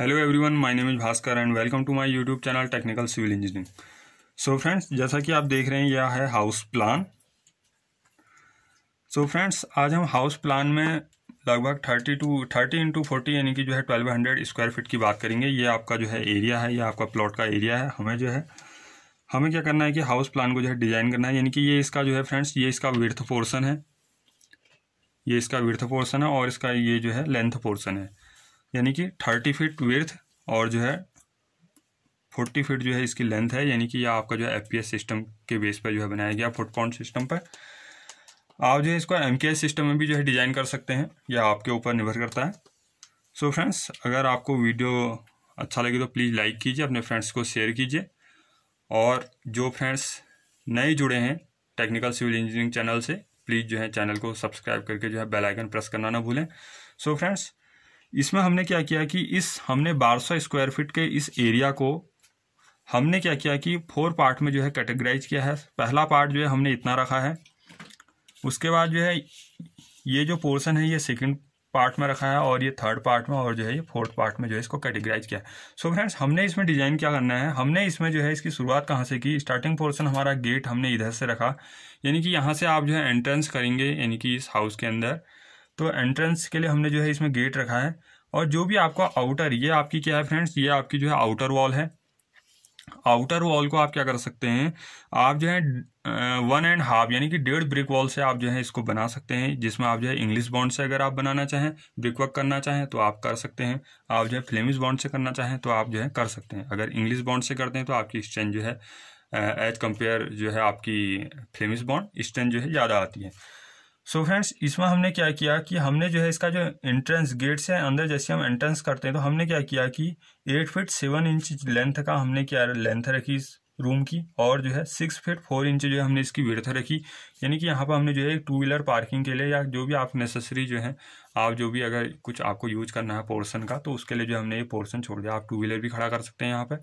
Hello everyone my name is Bhaskar and welcome to my YouTube channel technical civil engineering so friends जैसा कि आप देख रहे हैं, यह है हाउस प्लान सो फ्रेंड्स आज हम हाउस प्लान में लगभग thirty to thirty into forty यानी कि जो है ट्वेल्व हंड्रेड स्क्वायर फीट की बात करेंगे। ये आपका जो है एरिया है, ये आपका प्लॉट का एरिया है, हमें जो है, हमें क्या करना है कि हाउस प्लान को जो है डिज़ाइन करना है। यानी कि ये इसका जो है फ्रेंड्स ये इसका विर्थ पोर्सन है। ये इसका विर्थ पोर्सन है और इसका ये जो है लेंथ पोर्सन है। यानी कि थर्टी फीट विर्थ और जो है फोर्टी फीट जो है इसकी लेंथ है, यानी कि यह आपका जो है FPS सिस्टम के बेस पर जो है बनाया गया फुट पाउंड सिस्टम पर। आप जो है इसको एम सिस्टम में भी जो है डिज़ाइन कर सकते हैं, यह आपके ऊपर निर्भर करता है। सो so फ्रेंड्स अगर आपको वीडियो अच्छा लगे तो प्लीज़ लाइक कीजिए, अपने फ्रेंड्स को शेयर कीजिए। और जो फ्रेंड्स नए जुड़े हैं टेक्निकल सिविल इंजीनियरिंग चैनल से प्लीज़ जो है चैनल को सब्सक्राइब करके जो है बेल आइकन प्रेस करना ना भूलें। सो so फ्रेंड्स इसमें हमने क्या किया कि इस हमने बारह स्क्वायर फीट के इस एरिया को हमने क्या किया कि फोर पार्ट में जो है कैटेगराइज किया है। पहला पार्ट जो है हमने इतना रखा है। उसके बाद जो है ये जो पोर्शन है, ये सेकंड पार्ट में रखा है और ये थर्ड पार्ट में और जो है ये फोर्थ पार्ट में जो है इसको कैटेगराइज किया। सो so फ्रेंड्स हमने इसमें डिज़ाइन क्या करना है? हमने इसमें जो है इसकी शुरुआत कहाँ से की? स्टार्टिंग पोर्शन हमारा गेट हमने इधर से रखा। यानी कि यहाँ से आप जो है एंट्रेंस करेंगे, यानी कि इस हाउस के अंदर। तो एंट्रेंस के लिए हमने जो है इसमें गेट रखा है। और जो भी आपका आउटर ये आपकी क्या है फ्रेंड्स ये आपकी जो है आउटर वॉल है। आउटर वॉल को आप क्या कर सकते हैं? आप जो है वन एंड हाफ़ यानी कि डेढ़ ब्रिक वॉल से आप जो है इसको बना सकते हैं, जिसमें आप जो है इंग्लिश बॉन्ड से अगर आप बनाना चाहें ब्रिक वर्क करना चाहें तो आप कर सकते हैं। आप जो है फ्लेमिश बॉन्ड से करना चाहें तो आप जो है कर सकते हैं। अगर इंग्लिश बॉन्ड से करते हैं तो आपकी स्ट्रेंथ जो है एज कंपेयर जो है आपकी फ्लेमिश बॉन्ड स्ट्रेंथ जो है ज़्यादा आती है। सो so फ्रेंड्स इसमें हमने क्या किया कि हमने जो है इसका जो एंट्रेंस गेट से अंदर जैसे हम एंट्रेंस करते हैं तो हमने क्या किया कि eight feet seven inch length का हमने क्या लेंथ रखी इस रूम की और जो है सिक्स फीट फोर इंच जो है हमने इसकी विर्थ रखी। यानी कि यहाँ पर हमने जो है टू व्हीलर पार्किंग के लिए या जो भी आप नेसेसरी जो है, आप जो भी अगर कुछ आपको यूज़ करना है पोर्सन का तो उसके लिए जो हमने ये पोर्सन छोड़ दिया। आप टू व्हीलर भी खड़ा कर सकते हैं यहाँ पर।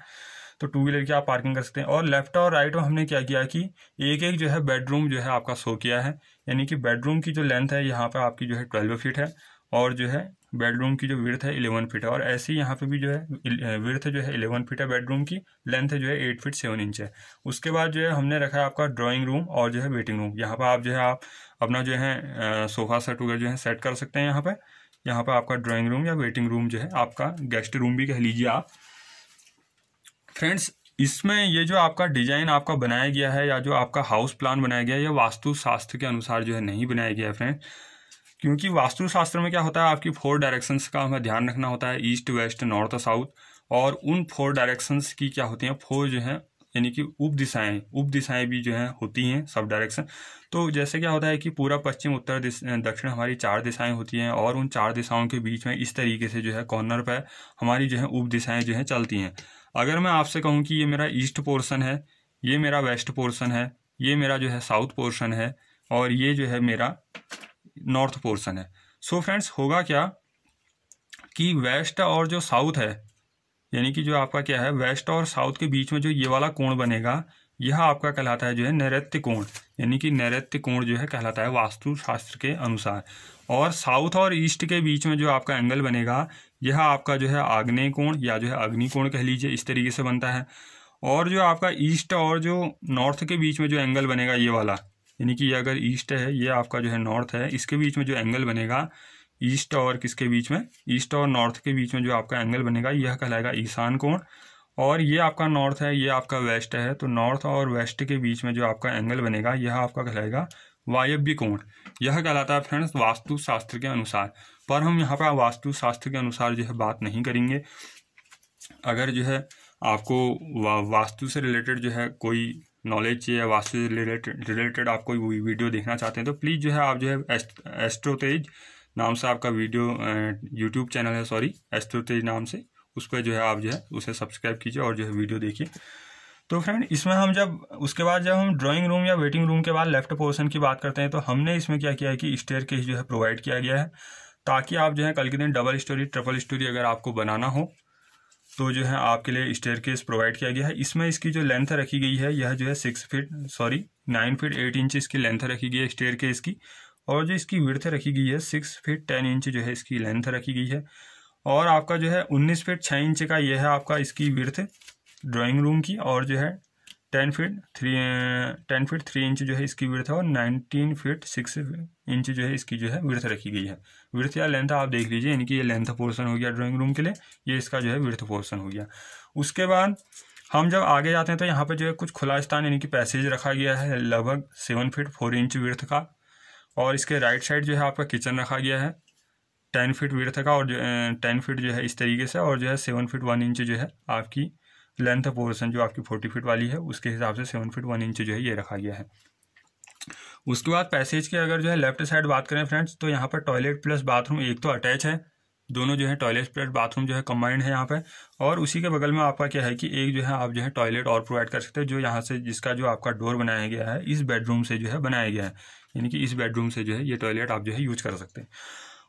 तो टू व्हीलर की आप पार्किंग कर सकते हैं और लेफ़्ट और राइट में हमने क्या किया कि एक एक जो है बेडरूम जो है आपका शो किया है यानी कि बेडरूम की जो लेंथ है यहाँ पर आपकी जो है ट्वेल्व फीट है और जो है बेडरूम की जो विर्थ है इलेवन फीट है और ऐसे ही यहाँ पे भी जो है विर्थ जो है इलेवन फीट है बेडरूम की लेंथ जो है एट फीट सेवन इंच है उसके बाद जो है हमने रखा है आपका ड्राइंग रूम और जो है वेटिंग रूम यहाँ पर आप जो है आप अपना जो है सोफा सेट वगैरह जो है सेट कर सकते हैं यहाँ पर यहाँ पर आपका ड्राइंग रूम या वेटिंग रूम जो है आपका गेस्ट रूम भी कह लीजिए आप फ्रेंड्स, इसमें ये जो आपका डिज़ाइन आपका बनाया गया है या जो आपका हाउस प्लान बनाया गया है, ये वास्तु शास्त्र के अनुसार जो है नहीं बनाया गया है फ्रेंड। क्योंकि वास्तु शास्त्र में क्या होता है, आपकी फोर डायरेक्शंस का हमें ध्यान रखना होता है ईस्ट वेस्ट नॉर्थ साउथ और उन फोर डायरेक्शंस की क्या होती हैं फोर जो है, यानी कि उप दिशाएँ उप दिशाएँ भी जो है होती हैं, सब डायरेक्शन तो जैसे क्या होता है कि पूरा पश्चिम, उत्तर दक्षिण हमारी चार दिशाएँ होती हैं और उन चार दिशाओं के बीच में इस तरीके से जो है कॉर्नर पर हमारी जो है उप दिशाएँ जो है चलती हैं। अगर मैं आपसे कहूँ कि ये मेरा ईस्ट पोर्शन है, ये मेरा वेस्ट पोर्शन है, ये मेरा जो है साउथ पोर्शन है, और ये जो है मेरा नॉर्थ पोर्शन है। सो so फ्रेंड्स, होगा क्या कि वेस्ट और जो साउथ है, यानी कि जो आपका क्या है, वेस्ट और साउथ के बीच में जो ये वाला कोण बनेगा, यह आपका कहलाता है जो है नैत्य कोण, यानी कि नैत्य कोण जो है कहलाता है वास्तुशास्त्र के अनुसार। और साउथ और ईस्ट के बीच में जो आपका एंगल बनेगा यह आपका जो है आग्नेय कोण या जो है अग्नि कोण कह लीजिए, इस तरीके से बनता है। और जो आपका ईस्ट और जो नॉर्थ के बीच में जो एंगल बनेगा, ये वाला, यानी कि ये अगर ईस्ट है, ये आपका जो है नॉर्थ है, इसके बीच में जो एंगल बनेगा, ईस्ट और किसके बीच में? ईस्ट और नॉर्थ के बीच में जो आपका एंगल बनेगा, यह कहलाएगा ईशान कोण। और ये आपका नॉर्थ है, ये आपका वेस्ट है तो नॉर्थ और वेस्ट के बीच में जो आपका एंगल बनेगा, यह आपका कहलाएगा वायव्य कोण। यह कहलाता है फ्रेंड्स, वास्तुशास्त्र के अनुसार। पर हम यहाँ पर वास्तु शास्त्र के अनुसार जो है बात नहीं करेंगे। अगर जो है आपको वा, वास्तु से रिलेटेड जो है कोई नॉलेज चाहिए वास्तु से रिलेटेड रिलेटेड आप कोई वीडियो देखना चाहते हैं तो प्लीज़ जो है आप जो है एस्ट्रोतेज नाम से आपका वीडियो यूट्यूब चैनल है सॉरी एस्ट्रोतेज नाम से उस पर जो है आप जो है उसे सब्सक्राइब कीजिए और जो है वीडियो देखिए। तो फ्रेंड इसमें हम जब उसके बाद जब हम ड्राइंग रूम या वेटिंग रूम के बाद लेफ़्ट पोर्शन की बात करते हैं तो हमने इसमें क्या किया है कि स्टेयर केस जो है प्रोवाइड किया गया है। ताकि आप जो है कल के दिन डबल स्टोरी ट्रिपल स्टोरी अगर आपको बनाना हो तो जो है आपके लिए स्टेयर केस प्रोवाइड किया गया है। इसमें इसकी जो लेंथ रखी गई है, यह जो है six feet sorry nine feet eight inch इसकी लेंथ रखी गई है स्टेयर केस की। और जो इसकी विर्थ रखी गई है सिक्स फीट टेन इंच जो है इसकी लेंथ रखी गई है। और आपका जो है उन्नीस फीट छः इंच का यह है आपका इसकी विर्थ ड्राइंग रूम की। और जो है ten feet three ten feet three inch जो है इसकी विर्थ है और नाइनटीन फीट सिक्स इंच जो है, इसकी जो है विर्थ रखी गई है। विर्थ या लेंथ आप देख लीजिए, यानी कि ये लेंथ पोर्सन हो गया ड्राइंग रूम के लिए, ये इसका जो है विर्थ पोर्सन हो गया। उसके बाद हम जब आगे जाते हैं तो यहाँ पे जो है कुछ खुला स्थान, यानी कि पैसेज रखा गया है, लगभग seven feet four inch width का, और इसके राइट साइड जो है आपका किचन रखा गया है टेन फीट विर्थ का, और जो टेन फीट जो है इस तरीके से, और जो है सेवन फीट वन इंच जो है आपकी लेंथ पोर्सन जो आपकी फोर्टी फीट वाली है, उसके हिसाब से सेवन फीट वन इंच जो है ये रखा गया है। उसके बाद पैसेज की अगर जो है लेफ़्ट साइड बात करें फ्रेंड्स तो यहाँ पर टॉयलेट प्लस बाथरूम एक तो अटैच है। दोनों जो है टॉयलेट प्लस बाथरूम जो है कम्बाइंड है यहाँ पे। और उसी के बगल में आपका क्या है कि एक जो है आप जो है टॉयलेट और प्रोवाइड कर सकते हैं, जो यहाँ से जिसका जो आपका डोर बनाया गया है, इस बेडरूम से जो है बनाया गया है। यानी कि इस बेडरूम से जो है ये टॉयलेट आप जो है यूज़ कर सकते हैं।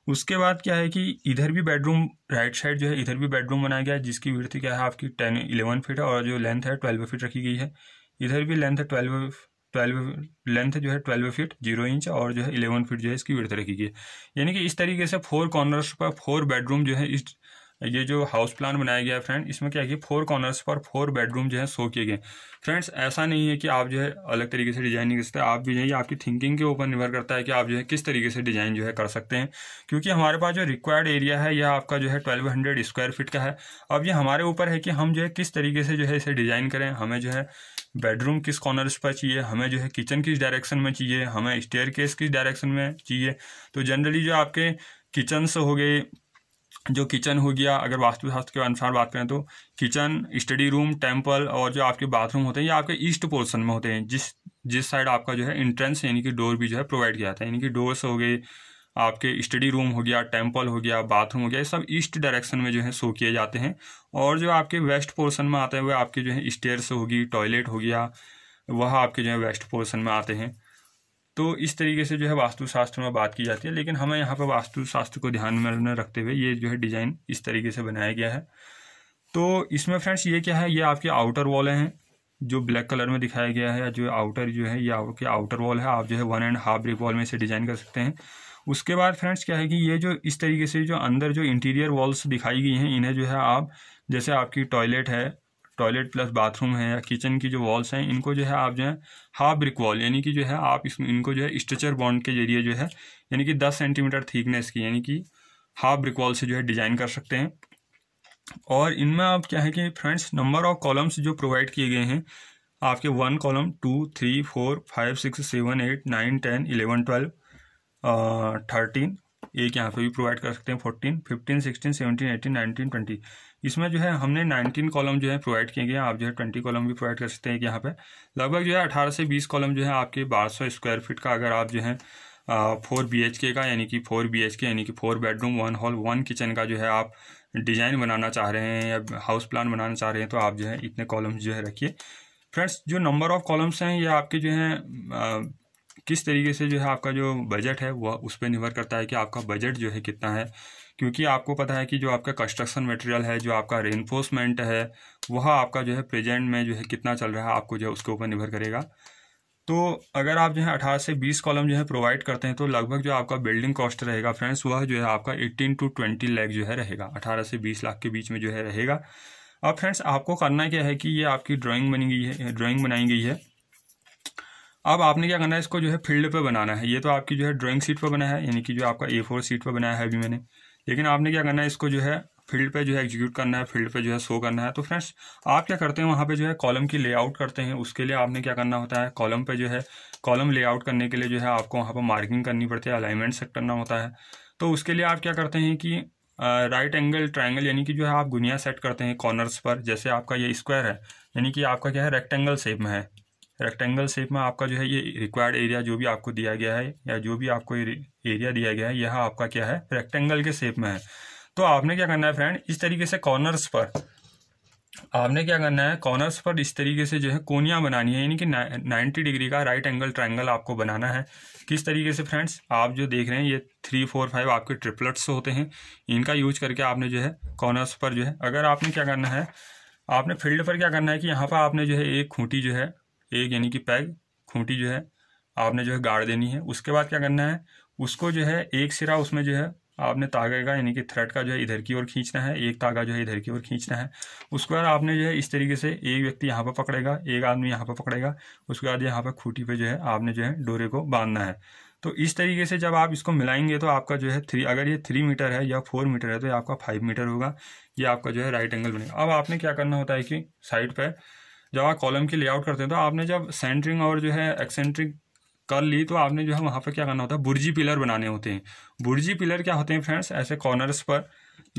उसके बाद क्या है कि इधर भी बेडरूम राइट साइड जो है इधर भी बेडरूम बनाया गया है, जिसकी विर्थ क्या है आपकी टेन इलेवन फीट है और जो लेंथ है ट्वेल्व फीट रखी गई है। इधर भी लेंथ है ट्वेल्व ट्वेल्व लेंथ जो है ट्वेल्व फीट ज़ीरो इंच और जो है इलेवन फीट जो है इसकी विर्थ रखी गई है यानी कि इस तरीके से फोर कॉर्नर्स पर फोर बेडरूम जो है इस ये जो हाउस प्लान बनाया गया है फ्रेंड इसमें क्या है कि फोर कॉर्नर्स पर फोर बेडरूम जो है सो किए गए फ्रेंड्स ऐसा नहीं है कि आप जो है अलग तरीके से डिज़ाइन नहीं कर सकते आप भी जो है आपकी थिंकिंग के ऊपर निर्भर करता है कि आप जो है किस तरीके से डिज़ाइन जो है कर सकते हैं क्योंकि हमारे पास जो रिक्वायर्ड एरिया है यह आपका जो है ट्वेल्व हंड्रेड स्क्वायर फीट का है अब ये हमारे ऊपर है कि हम जो है किस तरीके से जो है इसे डिज़ाइन करें हमें जो है बेडरूम किस कॉर्नर्स पर चाहिए, हमें जो है किचन किस डायरेक्शन में चाहिए, हमें स्टेयर केस किस डायरेक्शन में चाहिए। तो जनरली जो आपके किचन्स हो गए, जो किचन हो गया, अगर वास्तुशास्त्र के अनुसार बात करें तो किचन स्टडी रूम टेंपल और जो आपके बाथरूम होते हैं, ये आपके ईस्ट पोर्सन में होते हैं, जिस जिस साइड आपका जो है इंट्रेंस यानी कि डोर भी जो है प्रोवाइड किया जाता है, यानी कि डोर्स हो गए आपके स्टडी रूम हो गया टेंपल हो गया, बाथरूम हो गया, ये सब ईस्ट डायरेक्शन में जो है शो किए जाते हैं। और जो आपके वेस्ट पोर्सन में आते हैं वह आपके जो है स्टेयर्स होगी, टॉयलेट हो गया, वह आपके जो है वेस्ट पोर्सन में आते हैं। तो इस तरीके से जो है वास्तुशास्त्र में बात की जाती है, लेकिन हमें यहाँ पर वास्तुशास्त्र को ध्यान में रखते हुए ये जो है डिज़ाइन इस तरीके से बनाया गया है। तो इसमें फ्रेंड्स ये क्या है, ये आपके आउटर वॉल हैं, जो ब्लैक कलर में दिखाया गया है जो आउटर जो है, ये आपके आउटर वॉल है, आप जो है one and half brick wall में इसे डिज़ाइन कर सकते हैं। उसके बाद फ्रेंड्स क्या है कि ये जो इस तरीके से जो अंदर जो इंटीरियर वॉल्स दिखाई गई हैं, इन्हें जो है आप, जैसे आपकी टॉयलेट है टॉयलेट प्लस बाथरूम है या किचन की जो वॉल्स हैं, इनको जो है आप जो है हाफ़ ब्रिक वॉल यानी कि जो है आप इसमें इनको जो है स्ट्रेचर बॉन्ड के ज़रिए जो है, यानी कि दस सेंटीमीटर थिकनेस की, यानी कि हाफ़ ब्रिक वॉल से जो है डिज़ाइन कर सकते हैं। और इनमें आप क्या है कि फ्रेंड्स नंबर ऑफ़ कॉलम्स जो प्रोवाइड किए गए हैं, आपके one column two three four five six seven eight nine ten eleven twelve thirteen एक यहाँ पे भी प्रोवाइड कर सकते हैं fourteen fifteen sixteen seventeen eighteen nineteen twenty इसमें जो है हमने नाइनटीन कॉलम जो है प्रोवाइड किए गए आप जो है ट्वेंटी कॉलम भी प्रोवाइड कर सकते हैं यहाँ पे। लगभग जो है अठारह से बीस कॉलम जो है आपके बारह सौ स्क्वायर फीट का अगर आप जो है फोर बी एच के का, यानी कि फोर बी एच के यानी कि four bedroom one hall one kitchen का जो है आप डिज़ाइन बनाना चाह रहे हैं या हाउस प्लान बनाना चाह रहे हैं तो आप जो है इतने कॉलम्स जो है रखिए। फ्रेंड्स जो नंबर ऑफ़ कॉलम्स हैं, ये आपके जो हैं किस तरीके से जो है आपका जो बजट है वह उस पर निर्भर करता है कि आपका बजट जो है कितना है क्योंकि आपको पता है कि जो आपका कंस्ट्रक्शन मटेरियल है जो आपका रेनफोर्समेंट है वह आपका जो है प्रेजेंट में जो है कितना चल रहा है आपको जो है उसके ऊपर निर्भर करेगा तो अगर आप जो है अठारह से बीस कॉलम जो है प्रोवाइड करते हैं तो लगभग जो आपका बिल्डिंग कॉस्ट रहेगा फ्रेंड्स वह जो है आपका एट्टीन टू ट्वेंटी लैख जो है रहेगा अठारह से बीस लाख के बीच में जो है रहेगा अब फ्रेंड्स आपको करना क्या है कि ये आपकी ड्राइंग बनी गई है ड्राइंग बनाई गई है अब आपने क्या करना है, इसको जो है फ़ील्ड पे बनाना है। ये तो आपकी जो है ड्राइंग सीट पर बना है, यानी कि जो आपका ए फोर सीट पर बनाया है अभी मैंने। लेकिन आपने क्या करना है, इसको जो है फ़ील्ड पे जो है एग्जीक्यूट करना है, फ़ील्ड पे जो है शो करना है। तो फ्रेंड्स आप क्या करते हैं, वहाँ पे जो है कॉलम की लेआउट करते हैं। उसके लिए आपने क्या करना होता है कॉलम पे जो है कॉलम लेआउट करने के लिए जो है आपको वहाँ पर मार्किंग करनी पड़ती है अलाइनमेंट सेट करना होता है। तो उसके लिए आप क्या करते हैं कि राइट एंगल ट्राइंगल यानी कि जो है आप गुनिया सेट करते हैं कॉर्नर्स पर। जैसे आपका ये स्क्वायर है, यानी कि आपका क्या है रेक्टेंगल शेप में है। रेक्टेंगल शेप में आपका जो है ये रिक्वायर्ड एरिया जो भी आपको दिया गया है या जो भी आपको एरिया दिया गया है, यह आपका क्या है? रेक्टेंगल के शेप में है। तो आपने क्या करना है फ्रेंड इस तरीके से कॉर्नर्स पर, आपने क्या करना है? कॉर्नर्स पर इस तरीके से जो है कोनिया बनानी है, यानी कि नाइन्टी डिग्री का राइट एंगल ट्रायंगल आपको बनाना है। किस तरीके से फ्रेंड्स आप जो देख रहे हैं, ये थ्री फोर फाइव आपके ट्रिपलेट्स होते हैं। इनका यूज़ करके आपने जो है कॉर्नर्स पर जो है, अगर आपने क्या करना है, आपने फ़ील्ड पर क्या करना है कि यहाँ पर आपने जो है एक खूंटी जो है एक यानी कि पैग, खूंटी जो है, आपने जो है गाड़ देनी है। उसके बाद क्या करना है, उसको जो है एक सिरा उसमें जो है, आपने तागे का यानी कि थ्रेड का जो है इधर की ओर खींचना है, एक तागा जो है इधर की ओर खींचना है। उसके बाद आपने जो है इस तरीके से एक व्यक्ति यहाँ पर पकड़ेगा, एक आदमी यहाँ पर पकड़ेगा, उसके बाद यहाँ पर खूटी पे जो है आपने जो है डोरे को बांधना है। तो इस तरीके से जब आप इसको मिलाएँगे तो आपका जो है थ्री, अगर ये थ्री मीटर है या फोर मीटर है तो ये आपका फाइव मीटर होगा, ये आपका जो है राइट एंगल बनेगा। अब आपने क्या करना होता है कि साइड पर जब आप कॉलम की लेआउट करते हैं तो आपने जब सेंटरिंग और जो है एक्सेंट्रिक कर ली तो आपने जो है वहाँ पर क्या करना होता है बुर्जी पिलर बनाने होते हैं। बुर्जी पिलर क्या होते हैं फ्रेंड्स ऐसे कॉर्नर्स पर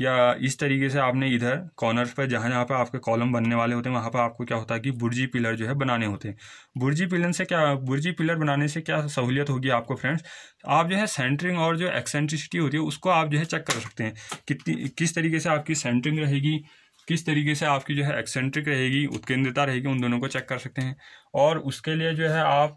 या इस तरीके से आपने इधर कॉर्नर्स पर जहाँ जहाँ पर आपके कॉलम बनने वाले होते हैं, वहाँ पर आपको क्या होता है कि बुर्जी पिलर जो है बनाने होते हैं। बुर्जी पिलर से क्या बुर्जी पिलर बनाने से क्या सहूलियत होगी आपको फ्रेंड्स आप जो है सेंटरिंग और जो एक्सेंट्रिसिटी होती है, उसको आप जो है चेक कर सकते हैं। कितनी, किस तरीके से आपकी सेंटरिंग रहेगी किस तरीके से आपकी जो है एक्सेंट्रिक रहेगी, उत्केंद्रता रहेगी, उन दोनों को चेक कर सकते हैं। और उसके लिए जो है आप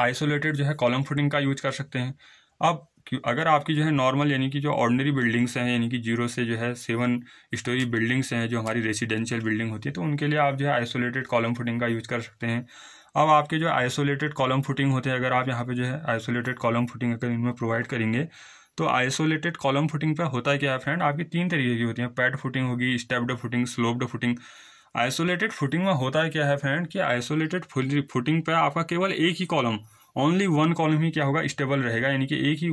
आइसोलेटेड जो है कॉलम फुटिंग का यूज़ कर सकते हैं। अब अगर आपकी जो है नॉर्मल यानी कि जो ऑर्डनरी बिल्डिंग्स हैं, यानी कि ज़ीरो से जो है सेवन स्टोरी बिल्डिंग्स हैं, जो हमारी रेसिडेंशियल बिल्डिंग होती है तो उनके लिए आप जो है आइसोलेटेड कॉलम फुटिंग का यूज़ कर सकते हैं। अब आपके जो आइसोलेटेड कॉलम फुटिंग होते हैं, अगर आप यहाँ पे जो है आइसोलेटेड कॉलम फुटिंग अगर इनमें प्रोवाइड करेंगे तो आइसोलेटेड कॉलम फुटिंग पे होता है क्या है फ्रेंड आपकी तीन तरीके की होती है। पैड फुटिंग होगी stepped footing sloped footing isolated footing में होता है क्या है फ्रेंड कि आइसोलेटेड फुटिंग पे आपका केवल एक ही कॉलम ओनली वन कॉलम ही क्या होगा? स्टेबल रहेगा, यानी कि एक ही,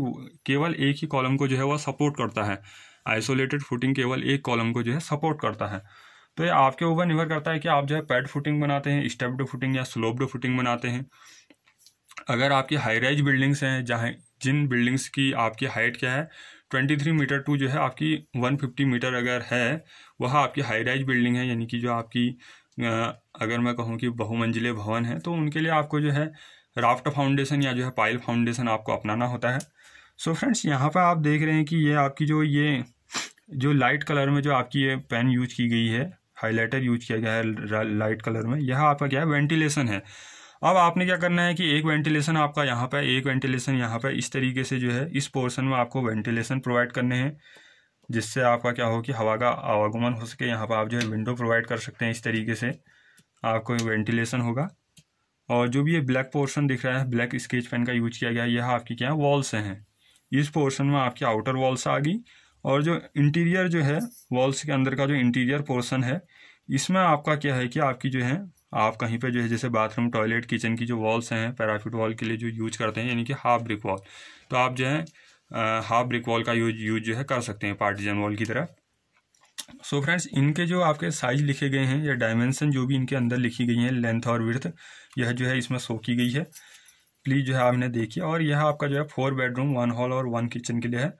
केवल एक ही कॉलम को जो है वह सपोर्ट करता है। आइसोलेटेड फुटिंग केवल एक कॉलम को जो है सपोर्ट करता है। तो ये आपके ऊपर निर्भर करता है कि आप जो है पैड फुटिंग बनाते हैं स्टेप्ड फुटिंग या स्लोप्ड फुटिंग बनाते हैं। अगर आपकी हाई राइज बिल्डिंग्स हैं, जहाँ जिन बिल्डिंग्स की आपकी हाइट क्या है? ट्वेंटी थ्री मीटर टू जो है आपकी वन फिफ्टी मीटर अगर है, वह आपकी हाई राइज बिल्डिंग है, यानी कि जो आपकी अगर मैं कहूँ कि बहुमंजिले भवन है तो उनके लिए आपको जो है राफ्ट फाउंडेशन या जो है पाइल फाउंडेशन आपको अपनाना होता है। सो फ्रेंड्स यहाँ पर आप देख रहे हैं कि ये आपकी जो ये, जो लाइट कलर में जो आपकी ये पेन यूज़ की गई है हाईलाइटर यूज़ किया गया है लाइट कलर में, यह आपका क्या है? वेंटिलेशन है। अब आपने क्या करना है कि एक वेंटिलेशन आपका यहाँ पर एक वेंटिलेशन यहाँ पर इस तरीके से जो है, इस पोर्शन में आपको वेंटिलेशन प्रोवाइड करने हैं, जिससे आपका क्या हो कि हवा का आवागमन हो सके। यहाँ पर आप जो है विंडो प्रोवाइड कर सकते हैं इस तरीके से, आपको वेंटिलेशन होगा। और जो भी ये ब्लैक पोर्शन दिख रहा है ब्लैक स्केच पेन का यूज़ किया गया है यह आपकी क्या वॉल्स हैं। इस पोर्शन में आपकी आउटर वॉल्स आ गई, और जो इंटीरियर जो है वॉल्स के अंदर का जो इंटीरियर पोर्शन है, इसमें आपका क्या है कि आपकी जो है आप कहीं पे जो है, जैसे बाथरूम टॉयलेट किचन की जो वॉल्स हैं पैराफिट वॉल के लिए जो यूज़ करते हैं, यानी कि हाफ़ ब्रिक वॉल तो आप जो है हाफ़ ब्रिक वॉल का यूज़ यूज़ जो है कर सकते हैं पार्टीजन वॉल की तरह। सो so फ्रेंड्स इनके जो आपके साइज़ लिखे गए हैं, या डायमेंशन जो भी इनके अंदर लिखी गई हैं लेंथ और विर्थ यह जो है इसमें शो की गई है। प्लीज़ जो है आपने देखिए, और यह आपका जो है फोर बेडरूम वन हॉल और वन किचन के लिए है।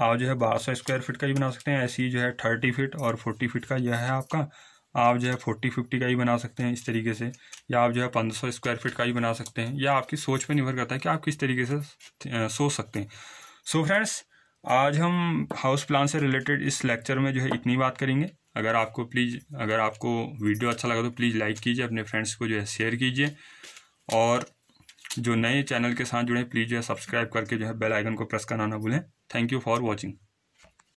आप जो है बारह सौ स्क्वायर फीट का ही बना सकते हैं, ऐसे जो है थर्टी फीट और फोर्टी फीट का यह है आपका। आप जो है फोर्टी फिफ्टी का ही बना सकते हैं इस तरीके से, या आप जो है पंद्रह सौ स्क्वायर फीट का ही बना सकते हैं, या आपकी सोच पर निर्भर करता है कि आप किस तरीके से सोच सकते हैं। सो so फ्रेंड्स आज हम हाउस प्लान से रिलेटेड इस लेक्चर में जो है इतनी बात करेंगे। अगर आपको प्लीज़ अगर आपको वीडियो अच्छा लगा तो प्लीज़ लाइक कीजिए, अपने फ्रेंड्स को जो है शेयर कीजिए, और जो नए चैनल के साथ जुड़े प्लीज़ जो है सब्सक्राइब करके जो है बेल आइकन को प्रेस करना ना भूलें। Thank you for watching